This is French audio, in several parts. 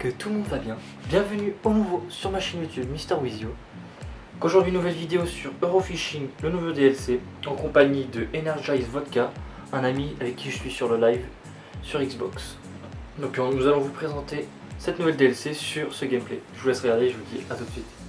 que tout le monde va bien. Bienvenue au nouveau sur ma chaîne YouTube Mister Wizio. Aujourd'hui nouvelle vidéo sur Eurofishing, le nouveau DLC, en compagnie de Energize Vodka, un ami avec qui je suis sur le live sur Xbox. Donc nous allons vous présenter cette nouvelle DLC sur ce gameplay. Je vous laisse regarder, je vous dis à tout de suite.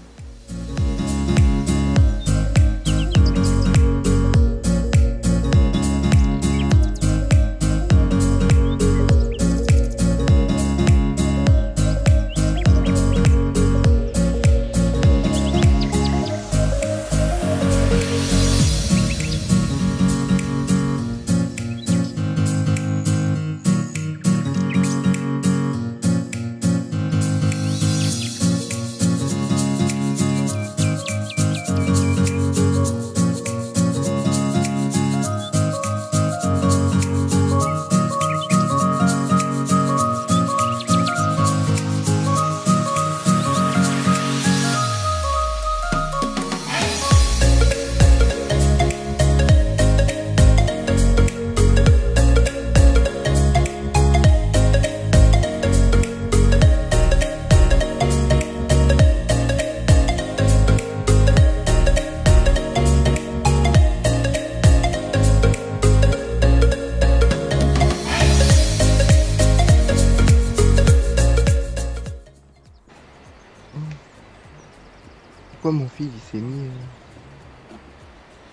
Pourquoi mon fils il s'est mis euh,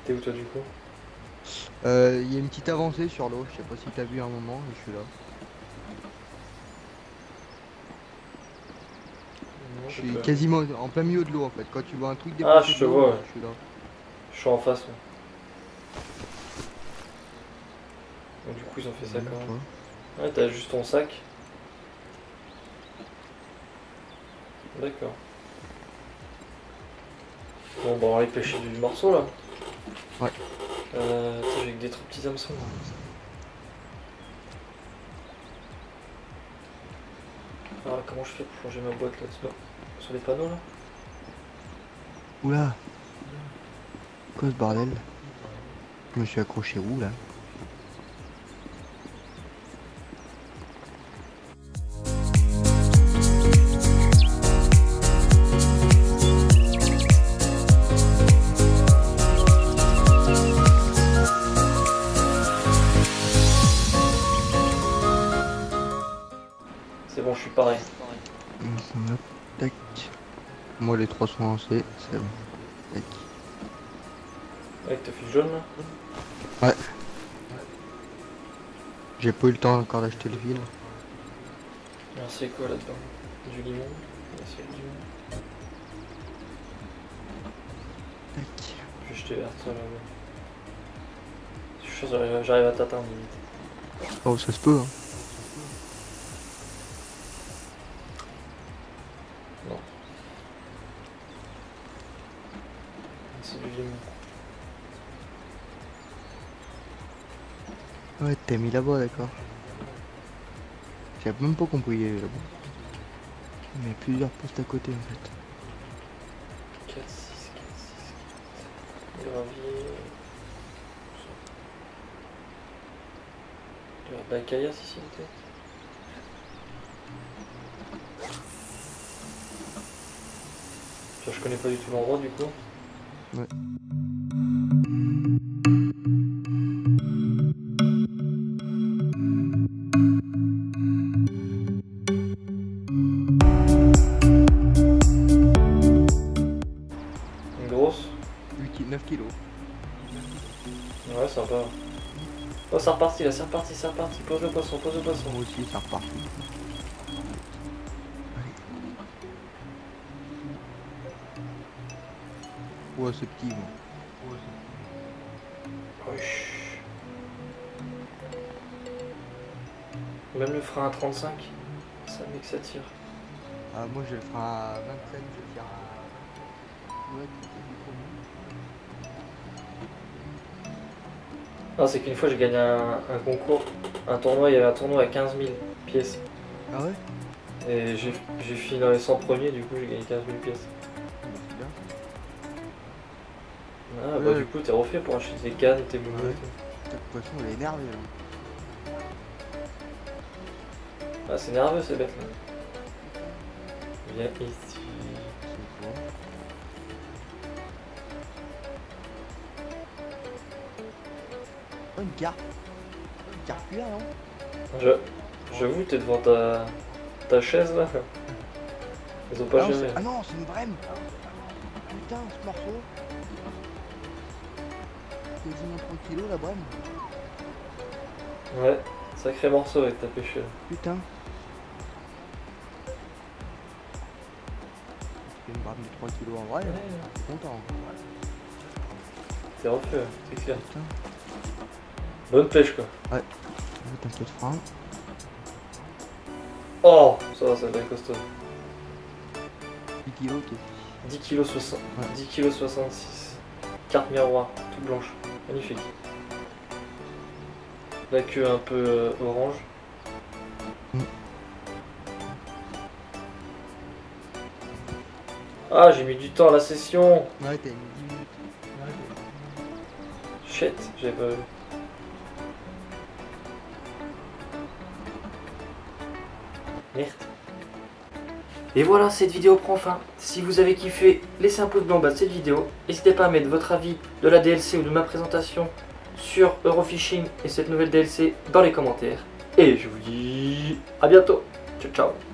T'es où toi du coup? Euh, Il y a une petite avancée sur l'eau, je sais pas si t'as vu un moment, mais je suis là. Non, Je suis pas- quasiment en plein milieu de l'eau en fait. Quand tu vois un truc Ah, je te vois, je suis là. Je suis en face. Donc, du coup ils ont fait ça Mhm, quand même. Ouais, t'as juste ton sac. D'accord. Bon, bah on va aller pêcher du morceau là. Ouais. Euh, j'ai que des trop petits hameçons. là. Ah, comment je fais pour changer ma boîte là Sur les panneaux là Oula Quoi ce bordel? Je me suis accroché où là? C'est bon, je suis pareil. Hop, Tac. Moi les trois sont lancés, c'est bon. Tac. Avec ta fil jaune là J'ai pas eu le temps encore d'acheter le fil. C'est quoi là-dedans? Du limon Merci, du limon. Tac. Je vais jeter vers toi là-bas. Je suis sûr que j'arrive- j'arrive à t'atteindre limite. Oh ça se peut hein. C'est du limon. Ouais t'as mis là-bas d'accord. J'avais même pas compris il y avait là-bas. Il y a plusieurs postes à côté en fait. 4, 6, 4, 6, 4. Gravier. Peut-être Je connais pas du tout l'endroit du coup. Ouais. Une grosse 8, 9 kilos. Ouais, sympa. Oh, c'est reparti là, c'est reparti, c'est reparti. Pose le poisson, pose le poisson. Moi aussi ça reparti. Ouais c'est petit. Même le frein à 35, ça met que ça tire. Ah, moi je le ferai à 27, je tire à. Ouais, c'est trop Non, c'est qu'une fois j'ai gagné un, un concours, un tournoi, il y avait un tournoi à 15 000 pièces. Ah ouais? Et j'ai j'ai fini dans les 100 premiers, du coup j'ai gagné 15 000 pièces. Ah bah du coup t'es refait pour acheter tes cannes, tes boules Ouais. poisson il est énervé là. Ah c'est nerveux ces bêtes là. Viens ici. Oh, une carte. Une carte plus là, non? Je- J'avoue, t'es devant ta, ta chaise là. Ils ont pas ah, géré. ah non, c'est une brème Putain, ce morceau Quasiment 3 kilos la brème Ouais, sacré morceau avec ta pêche. Putain C'est une brème de 3 kilos en vrai, Ouais, je suis content. t'es refait, c'est clair. Putain, Bonne pêche quoi. mettre un peu de frein. Oh, ça va, ça va être costaud. 10 kilos, t'es 10 kg 60, Ouais. 10 kg 66. Carte miroir, toute blanche. Magnifique. La queue un peu euh, orange. Mm. Ah, j'ai mis du temps à la session. Ouais, t'as mis 10 minutes. Shit, j'ai pas vu. Merde. Et voilà, cette vidéo prend fin. Si vous avez kiffé, laissez un pouce bleu en bas de cette vidéo. N'hésitez pas à mettre votre avis de la DLC ou de ma présentation sur Eurofishing et cette nouvelle DLC dans les commentaires. Et je vous dis à bientôt. Ciao ciao.